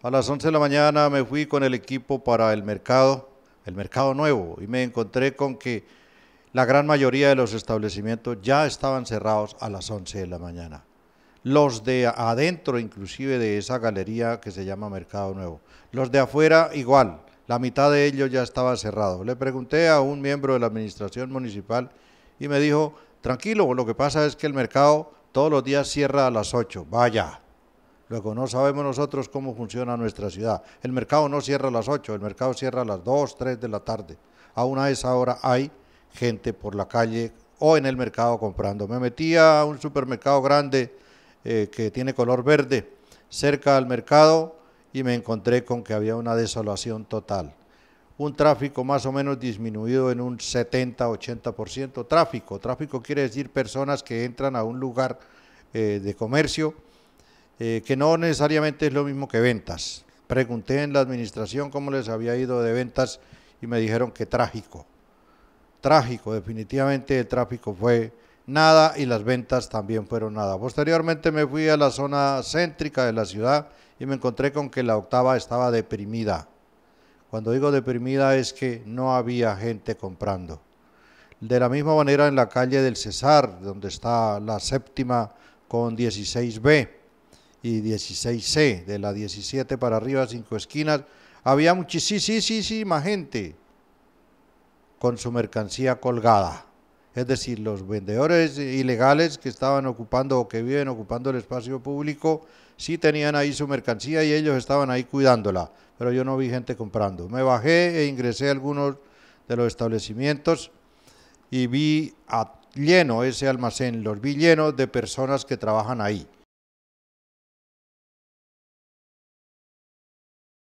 A las 11 de la mañana me fui con el equipo para el mercado, el mercado nuevo, y me encontré con que la gran mayoría de los establecimientos ya estaban cerrados a las 11 de la mañana. Los de adentro, inclusive de esa galería que se llama Mercado Nuevo. Los de afuera, igual. La mitad de ellos ya estaba cerrado. Le pregunté a un miembro de la administración municipal y me dijo, tranquilo, lo que pasa es que el mercado todos los días cierra a las 8. Vaya. Luego no sabemos nosotros cómo funciona nuestra ciudad. El mercado no cierra a las 8, el mercado cierra a las 2, 3 de la tarde. Aún a esa hora hay gente por la calle o en el mercado comprando. Me metí a un supermercado grande eh, que tiene color verde cerca del mercado y me encontré con que había una desolación total. Un tráfico más o menos disminuido en un 70-80%. Tráfico, tráfico quiere decir personas que entran a un lugar eh, de comercio eh, que no necesariamente es lo mismo que ventas. Pregunté en la administración cómo les había ido de ventas y me dijeron que trágico. Trágico, definitivamente el tráfico fue nada y las ventas también fueron nada. Posteriormente me fui a la zona céntrica de la ciudad y me encontré con que la octava estaba deprimida. Cuando digo deprimida es que no había gente comprando. De la misma manera en la calle del Cesar, donde está la séptima con 16B y 16C, de la 17 para arriba, cinco esquinas, había muchísima gente con su mercancía colgada. Es decir, los vendedores ilegales que estaban ocupando o que viven ocupando el espacio público sí tenían ahí su mercancía y ellos estaban ahí cuidándola, pero yo no vi gente comprando. Me bajé e ingresé a algunos de los establecimientos y vi lleno ese almacén, los vi llenos de personas que trabajan ahí.